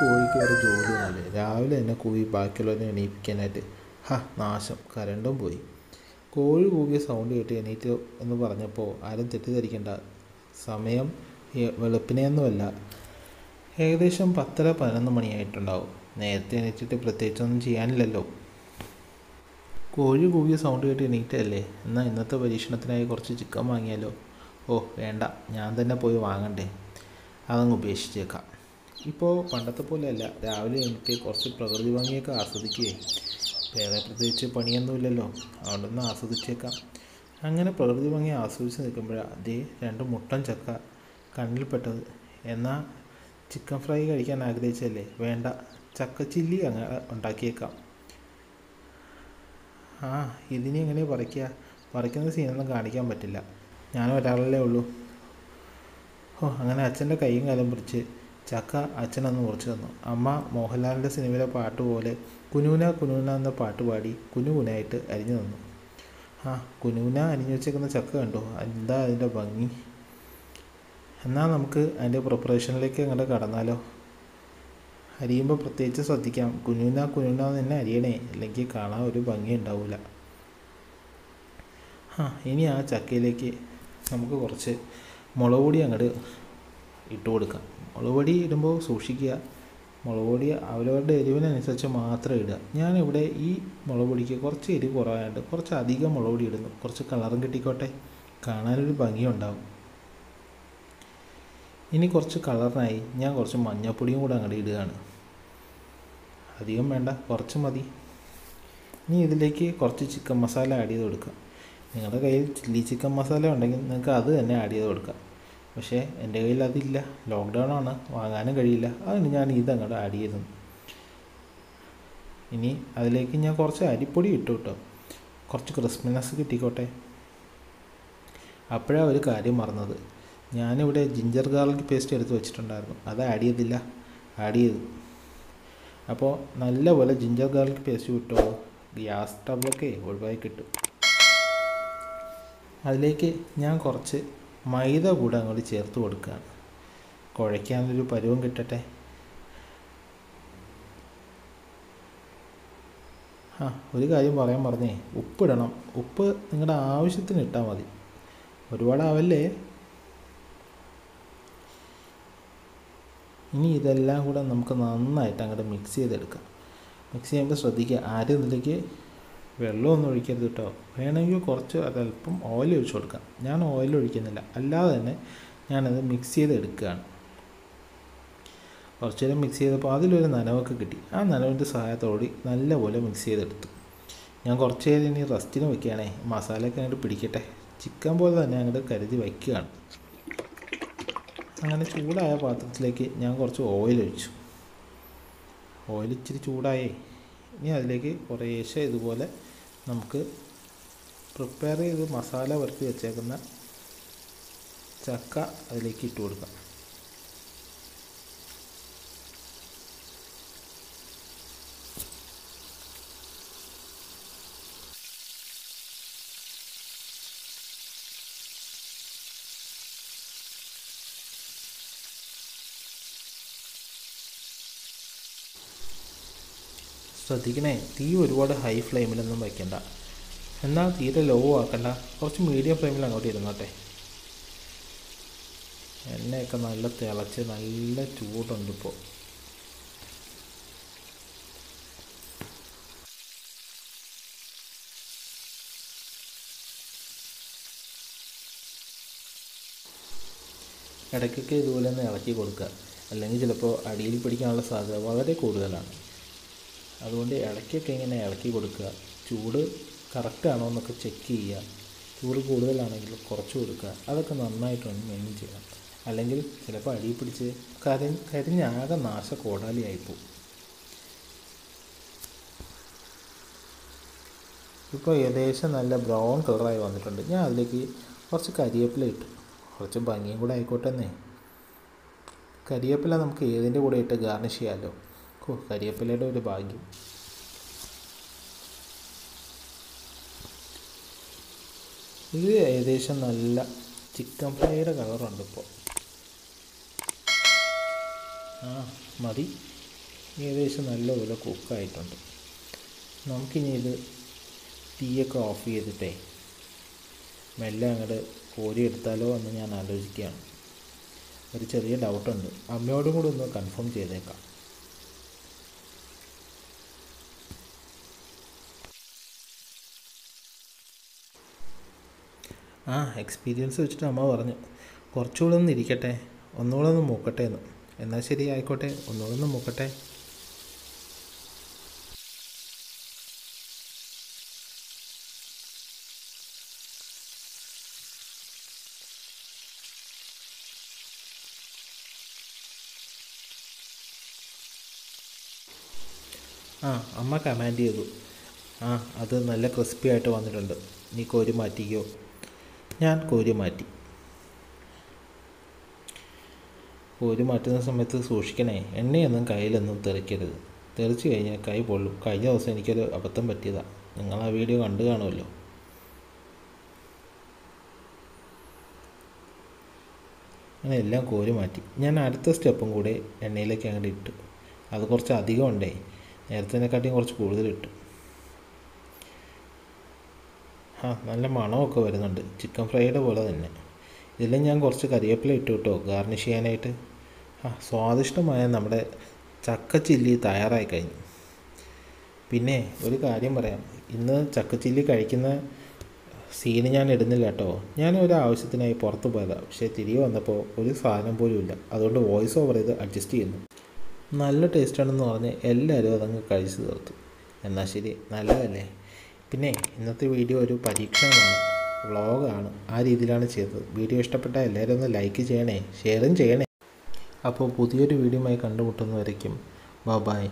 കോഴിക്ക് വേറെ ജോലിയൊന്നുമില്ലേ രാവിലെ തന്നെ കൂവി ബാക്കിയുള്ളവരെ എണീപ്പിക്കാനായിട്ട് ഹാ നാശം കരണ്ടും പോയി. കോഴി കൂവിയ സൗണ്ട് കേട്ട് എണീറ്റ് എന്ന് പറഞ്ഞപ്പോൾ ആരും തെറ്റിദ്ധരിക്കേണ്ട. സമയം വെളുപ്പിനെയൊന്നുമല്ല. ഏകദേശം പത്തര പതിനൊന്ന് മണിയായിട്ടുണ്ടാവും. നേരത്തെ എണീറ്റിട്ട് പ്രത്യേകിച്ചൊന്നും ചെയ്യാനില്ലല്ലോ. കോഴി കൂവിയ സൗണ്ട് കേട്ട് എണീറ്റല്ലേ? എന്നാൽ ഇന്നത്തെ പരീക്ഷണത്തിനായി കുറച്ച് ചിക്കൻ വാങ്ങിയാലോ? ഓ വേണ്ട. ഞാൻ തന്നെ പോയി വാങ്ങണ്ടേ. അതങ്ങ് ഉപേക്ഷിച്ചേക്കാം. ഇപ്പോൾ പണ്ടത്തെ പോലെയല്ല. രാവിലെ എനിക്ക് കുറച്ച് പ്രകൃതി ഭംഗിയൊക്കെ ആസ്വദിക്കുകയും വേറെ പ്രത്യേകിച്ച് പണിയൊന്നുമില്ലല്ലോ. അതുകൊണ്ടൊന്ന് ആസ്വദിച്ചേക്കാം. അങ്ങനെ പ്രകൃതി ഭംഗി ആസ്വദിച്ച് നിൽക്കുമ്പോഴാണ് അതേ രണ്ട് മുട്ടൻ ചക്ക കണ്ണിൽപ്പെട്ടത്. എന്നാൽ ചിക്കൻ ഫ്രൈ കഴിക്കാൻ ആഗ്രഹിച്ചല്ലേ? വേണ്ട. ചക്ക ചില്ലി അങ്ങനെ ഉണ്ടാക്കിയേക്കാം. ആ ഇതിനെ എങ്ങനെ പറിക്കുക പറിക്കുന്ന സീനൊന്നും കാണിക്കാൻ പറ്റില്ല. ഞാൻ ഒരാളല്ലേ ഉള്ളൂ. ഓ അങ്ങനെ അച്ഛന്റെ കൈയും കാലം പിടിച്ച് ചക്ക അച്ഛനൊന്ന് മുറിച്ച് തന്നു. അമ്മ മോഹൻലാലിന്റെ സിനിമയിലെ പാട്ട് പോലെ കുനൂന കുനൂന എന്ന പാട്ട് പാടി കുനു കുനായിട്ട് അരിഞ്ഞു തന്നു ആ കുനൂന അരിഞ്ഞു വെച്ചേക്കുന്ന ചക്ക കണ്ടോ? എന്താ അതിന്റെ ഭംഗി? എന്നാൽ നമുക്ക് അതിന്റെ പ്രിപ്പറേഷനിലേക്ക് അങ്ങോട്ട് കടന്നാലോ? അരിയുമ്പോൾ പ്രത്യേകിച്ച് ശ്രദ്ധിക്കാം. കുനൂന കുനൂന തന്നെ അരിയണേ. അല്ലെങ്കിൽ കാണാൻ ഒരു ഭംഗി ഉണ്ടാവില്ല ആ ഇനി ആ ചക്കയിലേക്ക് നമുക്ക് കുറച്ച് മുളക് പൊടി അങ്ങോട്ട് ഇട്ട് കൊടുക്കുക മുളക് പൊടി ഇടുമ്പോൾ സൂക്ഷിക്കുക. മുളക് പൊടി അവരവരുടെ എരിവിനനുസരിച്ച് മാത്രം ഇടുക. ഞാനിവിടെ ഈ മുളക് പൊടിക്ക് കുറച്ച് എരിവ് കുറവായിട്ട് കുറച്ച് അധികം മുളക് പൊടി ഇടുന്നു. കുറച്ച് കളറും കിട്ടിക്കോട്ടെ. കാണാനൊരു ഭംഗിയുണ്ടാകും ഇനി കുറച്ച് കളറിനായി ഞാൻ കുറച്ച് മഞ്ഞപ്പൊടിയും കൂടെ അങ്ങോട്ട് ഇടുകയാണ്. അധികം വേണ്ട കുറച്ച് മതി. ഇനി ഇതിലേക്ക് കുറച്ച് ചിക്കൻ മസാല ആഡ് ചെയ്ത് കൊടുക്കാം. നിങ്ങളുടെ കയ്യിൽ ചില്ലി ചിക്കൻ മസാല ഉണ്ടെങ്കിൽ നിങ്ങൾക്ക് അത് തന്നെ ആഡ് ചെയ്ത് കൊടുക്കാം. പക്ഷേ എന്റെ കയ്യിൽ അതില്ല. ലോക്ക്ഡൗൺ ആണ്. വാങ്ങാനും കഴിയില്ല. അതിന് ഞാൻ ഇതങ്ങോട്ട് ആഡ് ചെയ്തു ഇനി അതിലേക്ക് ഞാൻ കുറച്ച് അരിപ്പൊടി ഇട്ടു കേട്ടോ. കുറച്ച് ക്രിസ്മസ് കിട്ടിക്കോട്ടെ. അപ്പോഴാണ് ഒരു കാര്യം മറന്നത്. ഞാനിവിടെ ജിഞ്ചർ ഗാർലിക് പേസ്റ്റ് എടുത്ത് വെച്ചിട്ടുണ്ടായിരുന്നു. അത് ആഡ് ചെയ്തില്ല. ആഡ് ചെയ്തു. അപ്പോൾ നല്ലപോലെ ജിഞ്ചർ ഗാർലിക് പേസ്റ്റ് കിട്ടുമോ ഗ്യാസ് ട്രബിളൊക്കെ ഒഴിവായി കിട്ടും. അതിലേക്ക് ഞാൻ കുറച്ച് മൈദ കൂടെ അങ്ങോട്ട് ചേർത്ത് കൊടുക്കുകയാണ് കുഴയ്ക്കാനൊരു പരുവം കിട്ടട്ടെ. ആ ഒരു കാര്യം പറയാൻ പറഞ്ഞേ. ഉപ്പിടണം. ഉപ്പ് നിങ്ങളുടെ ആവശ്യത്തിന് ഇട്ടാൽ മതി. ഒരുപാടാവല്ലേ? ഇനി ഇതെല്ലാം കൂടെ നമുക്ക് നന്നായിട്ട് അങ്ങോട്ട് മിക്സ് ചെയ്തെടുക്കാം. മിക്സ് ചെയ്യുമ്പോൾ ശ്രദ്ധിക്കുക. ആരും ഇതിലേക്ക് വെള്ളമൊന്നും ഒഴിക്കരുത് കേട്ടോ വേണമെങ്കിൽ കുറച്ച് അതല്പം ഓയിൽ ഒഴിച്ച് കൊടുക്കാം. ഞാൻ ഓയിൽ ഒഴിക്കുന്നില്ല. അല്ലാതെ തന്നെ ഞാനത് മിക്സ് ചെയ്തെടുക്കുകയാണ് കുറച്ച് നേരം മിക്സ് ചെയ്തപ്പോൾ അതിലൊരു നനവൊക്കെ കിട്ടി. ആ നനവിന്റെ സഹായത്തോടെ നല്ലപോലെ മിക്സ് ചെയ്തെടുത്തു. ഞാൻ കുറച്ച് നേരം ഇനി റെസ്റ്റിന് വെക്കുകയാണേ. മസാലയൊക്കെ അങ്ങോട്ട് പിടിക്കട്ടെ. ചിക്കൻ പോലെ തന്നെ അങ്ങോട്ട് കരുതി വയ്ക്കുകയാണ്. അങ്ങനെ ചൂടായ പാത്രത്തിലേക്ക് ഞാൻ കുറച്ച് ഓയിൽ ഒഴിച്ചു. ഓയിൽ ഇച്ചിരി ചൂടായേ. ഇനി അതിലേക്ക് കുറേശ്ശെ ഇതുപോലെ നമുക്ക് പ്രിപ്പയർ ചെയ്ത് മസാല വരുത്തി വെച്ചേക്കുന്ന ചക്ക അതിലേക്ക് ഇട്ട് കൊടുക്കാം. ശ്രദ്ധിക്കണേ. തീ ഒരുപാട് ഹൈ ഫ്ലെയിമിലൊന്നും വയ്ക്കണ്ട എന്നാൽ തീരെ ലോ ആക്കണ്ട. കുറച്ച് മീഡിയം ഫ്ലെയിമിൽ അങ്ങോട്ട് ഇരുന്നോട്ടെ. എണ്ണയൊക്കെ നല്ല തിളച്ച് നല്ല ചൂടുണ്ട് ഇപ്പോൾ ഇടയ്ക്കൊക്കെ ഇതുപോലെ ഒന്ന് ഇളക്കി കൊടുക്കുക. അല്ലെങ്കിൽ ചിലപ്പോൾ അടിയിൽ പിടിക്കാനുള്ള സാധ്യത വളരെ കൂടുതലാണ്. അതുകൊണ്ട് ഇളക്കിയൊക്കെ ഇങ്ങനെ ഇളക്കി കൊടുക്കുക. ചൂട് കറക്റ്റാണോ എന്നൊക്കെ ചെക്ക് ചെയ്യുക. ചൂട് കൂടുതലാണെങ്കിൽ കുറച്ച് കൊടുക്കുക. അതൊക്കെ നന്നായിട്ടൊന്ന് മെയിൻ ചെയ്യണം അല്ലെങ്കിൽ ചിലപ്പോൾ അടിയിൽ പിടിച്ച് കരി കരിഞ്ഞാകെ നാശ കോടാലിയായിപ്പോവും. ഇപ്പോൾ ഏകദേശം നല്ല ബ്രൗൺ കളറായി വന്നിട്ടുണ്ട്. ഞാൻ അതിലേക്ക് കുറച്ച് കരിയേപ്പില ഇട്ടു. കുറച്ച് ഭംഗിയും കൂടെ ആയിക്കോട്ടെ എന്നേ. കരിയേപ്പില നമുക്ക് ഏതിന്റെ കൂടെ ഇട്ട് ഗാർണിഷ് ചെയ്യാമല്ലോ ഓ കരിവേപ്പിലയുടെ ഒരു ഭാഗ്യം. ഇത് ഏകദേശം നല്ല ചിക്കൻ ഫ്രൈയുടെ കളറുണ്ട് ഇപ്പോൾ ആ മതി. ഏകദേശം നല്ലപോലെ കുക്കായിട്ടുണ്ട് നമുക്കിനി ഇത് തീയൊക്കെ ഓഫ് ചെയ്തിട്ടേ മെല്ലെ അങ്ങോട്ട് കോരിയെടുത്താലോ എന്ന് ഞാൻ ആലോചിക്കുകയാണ്. ഒരു ചെറിയ ഡൗട്ടുണ്ട് അമ്മയോടും കൂടെ ഒന്ന് കൺഫേം ചെയ്തേക്കാം. ആ എക്സ്പീരിയൻസ് വെച്ചിട്ട് അമ്മ പറഞ്ഞു. കുറച്ചുകൂടെ ഒന്ന് ഇരിക്കട്ടെ ഒന്നുകൂടെ ഒന്ന് മൂക്കട്ടെ എന്ന് എന്നാൽ ശരി ആയിക്കോട്ടെ ഒന്നുകൂടെ ഒന്ന് മൂക്കട്ടെ. ആ അമ്മ കമാൻഡ് ചെയ്തു. ആ അത് നല്ല ക്രിസ്പി ആയിട്ട് വന്നിട്ടുണ്ട്. നീ കോരി മാറ്റിക്കോ. ഞാൻ കോരി മാറ്റി. കോരി മാറ്റുന്ന സമയത്ത് സൂക്ഷിക്കണേ എണ്ണയൊന്നും കയ്യിലൊന്നും തെറിക്കരുത്. തെറിച്ച് കഴിഞ്ഞാൽ കൈ പൊള്ളും. കഴിഞ്ഞ ദിവസം എനിക്കൊരു അബദ്ധം പറ്റിയതാണ് നിങ്ങൾ ആ വീഡിയോ കണ്ടു കാണുമല്ലോ. അങ്ങനെ എല്ലാം കോരി മാറ്റി. ഞാൻ അടുത്ത സ്റ്റെപ്പും കൂടെ എണ്ണയിലേക്ക് അങ്ങോട്ട് ഇട്ടു. അത് കുറച്ച് അധികം ഉണ്ടേ. നേരത്തേനെക്കാട്ടിയും കുറച്ച് കൂടുതൽ ഇട്ടു. ആ നല്ല മണമൊക്കെ വരുന്നുണ്ട്. ചിക്കൻ ഫ്രൈയുടെ പോലെ തന്നെ. ഇതിൽ ഞാൻ കുറച്ച് കറിവേപ്പില ഇട്ടു കേട്ടോ ഗാർണിഷ് ചെയ്യാനായിട്ട്. ആ സ്വാദിഷ്ടമായ നമ്മുടെ ചക്ക ചില്ലി തയ്യാറായി കഴിഞ്ഞു. പിന്നെ ഒരു കാര്യം പറയാം. ഇന്ന് ചക്ക ചില്ലി കഴിക്കുന്ന സീന് ഞാൻ ഇടുന്നില്ല കേട്ടോ. ഞാൻ ഒരു ആവശ്യത്തിനായി പുറത്ത് പോയതാണ് പക്ഷേ തിരികെ വന്നപ്പോൾ ഒരു സാധനം പോലും ഇല്ല. അതുകൊണ്ട് വോയിസ് ഓവർ ചെയ്ത് അഡ്ജസ്റ്റ് ചെയ്യുന്നു. നല്ല ടേസ്റ്റാണെന്ന് പറഞ്ഞ് എല്ലാവരും അതങ്ങ് കഴിച്ചു തീർത്തു. എന്നാൽ ശരി. നല്ലതല്ലേ? പിന്നെ ഇന്നത്തെ വീഡിയോ ഒരു പരീക്ഷണമാണ് വ്ളോഗാണ്. ആ രീതിയിലാണ് ചെയ്തത്. വീഡിയോ ഇഷ്ടപ്പെട്ടാൽ എല്ലാവരും ഒന്ന് ലൈക്ക് ചെയ്യണേ ഷെയറും ചെയ്യണേ. അപ്പോൾ പുതിയൊരു വീഡിയോയുമായി കണ്ടുമുട്ടുന്നവരേക്കും ബൈ